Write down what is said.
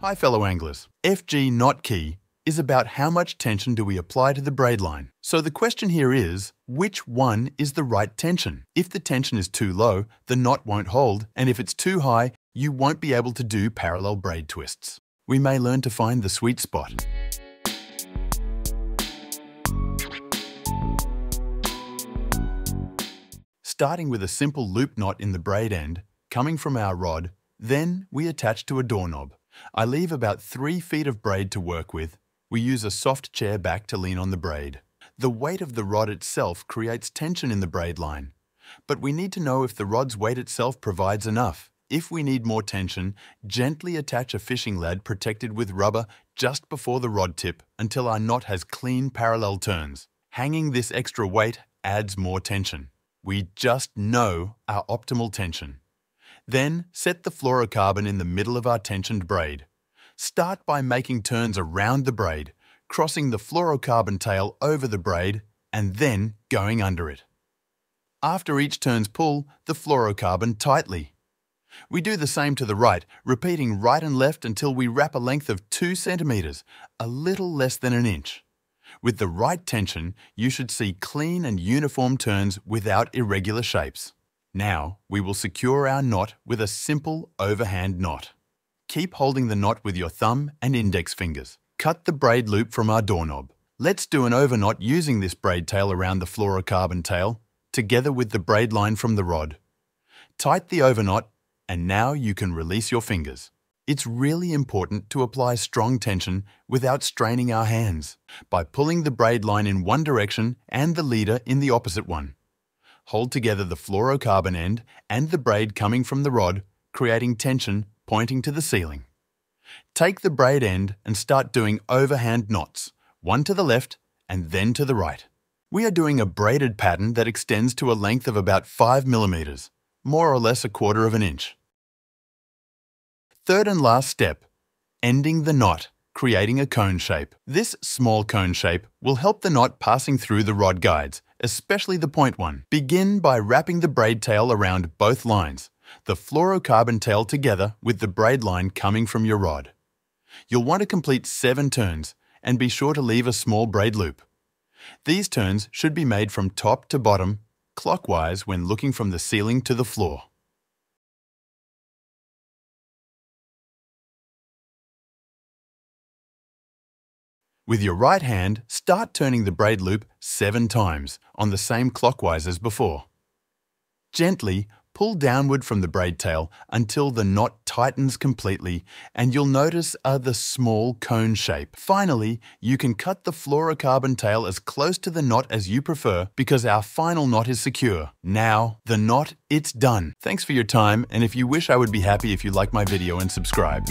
Hi fellow anglers. FG knot key is about how much tension do we apply to the braid line. So the question here is, which one is the right tension? If the tension is too low, the knot won't hold, and if it's too high, you won't be able to do parallel braid twists. We may learn to find the sweet spot. Starting with a simple loop knot in the braid end, coming from our rod, then we attach to a doorknob. I leave about 3 feet of braid to work with. We use a soft chair back to lean on the braid. The weight of the rod itself creates tension in the braid line. But we need to know if the rod's weight itself provides enough. If we need more tension, gently attach a fishing lead protected with rubber just before the rod tip until our knot has clean parallel turns. Hanging this extra weight adds more tension. We just know our optimal tension. Then set the fluorocarbon in the middle of our tensioned braid. Start by making turns around the braid, crossing the fluorocarbon tail over the braid and then going under it. After each turns pull the fluorocarbon tightly. We do the same to the right, repeating right and left until we wrap a length of 2 centimeters, a little less than an inch. With the right tension, you should see clean and uniform turns without irregular shapes. Now, we will secure our knot with a simple overhand knot. Keep holding the knot with your thumb and index fingers. Cut the braid loop from our doorknob. Let's do an overknot using this braid tail around the fluorocarbon tail, together with the braid line from the rod. Tight the overknot, and now you can release your fingers. It's really important to apply strong tension without straining our hands by pulling the braid line in one direction and the leader in the opposite one. Hold together the fluorocarbon end and the braid coming from the rod, creating tension pointing to the ceiling. Take the braid end and start doing overhand knots, one to the left and then to the right. We are doing a braided pattern that extends to a length of about 5 millimeters, more or less a quarter of an inch. Third and last step, ending the knot, creating a cone shape. This small cone shape will help the knot passing through the rod guides, especially the point one. Begin by wrapping the braid tail around both lines, the fluorocarbon tail together with the braid line coming from your rod. You'll want to complete seven turns and be sure to leave a small braid loop. These turns should be made from top to bottom, clockwise when looking from the ceiling to the floor. With your right hand, start turning the braid loop seven times on the same clockwise as before. Gently pull downward from the braid tail until the knot tightens completely and you'll notice a the small cone shape. Finally, you can cut the fluorocarbon tail as close to the knot as you prefer because our final knot is secure. Now, the knot, it's done. Thanks for your time and if you wish I would be happy if you like my video and subscribe.